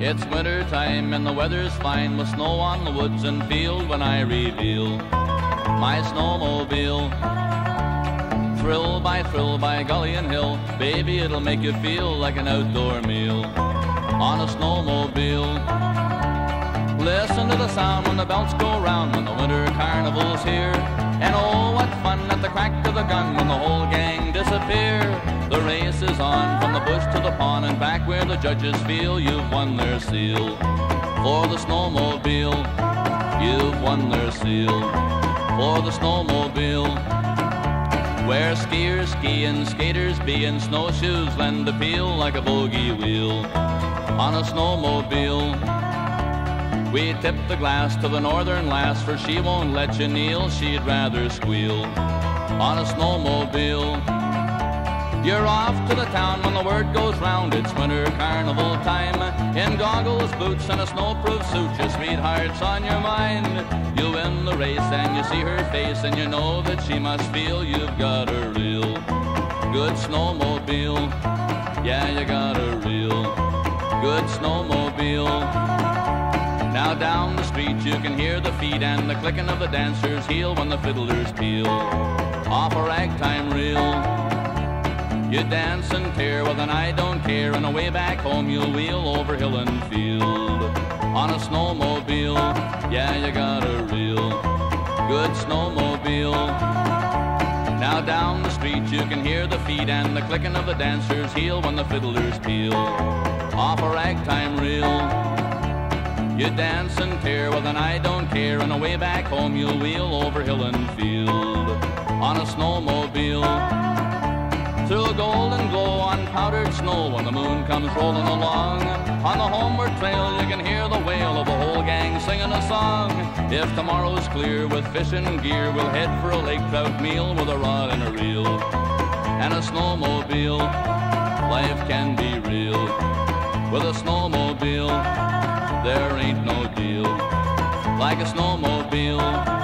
It's winter time and the weather's fine with snow on the woods and field when I reveal my snowmobile. Thrill by thrill by gully and hill, baby, it'll make you feel like an outdoor meal on a snowmobile. Listen to the sound when the belts go round when the winter carnival's here. And oh, what fun at the crack of the gun when the whole gang disappear. The race is on the bush to the pond and back where the judges feel you've won their seal. For the snowmobile, you've won their seal. For the snowmobile. Where skiers ski and skaters be and snowshoes lend appeal like a bogey wheel on a snowmobile. We tip the glass to the northern lass, for she won't let you kneel, she'd rather squeal on a snowmobile. You're off to the town word goes round, it's winter carnival time. In goggles, boots, and a snowproof suit, your sweetheart's on your mind. You win the race and you see her face, and you know that she must feel you've got a real good snowmobile. Yeah, you got a real good snowmobile. Now down the street you can hear the feet and the clicking of the dancer's heel when the fiddlers peel off a ragtime reel. You dance and tear with an I don't care, and away back home you'll wheel over hill and field on a snowmobile. Yeah, you got a real good snowmobile. Now down the street you can hear the feet and the clicking of the dancer's heel when the fiddlers peel off a ragtime reel. You dance and tear with an I don't care, and away back home you'll wheel over hill and field powdered snow when the moon comes rolling along. On the homeward trail you can hear the wail of a whole gang singing a song. If tomorrow's clear with fishing gear, we'll head for a lake trout meal with a rod and a reel and a snowmobile. Life can be real with a snowmobile there ain't no deal like a snowmobile.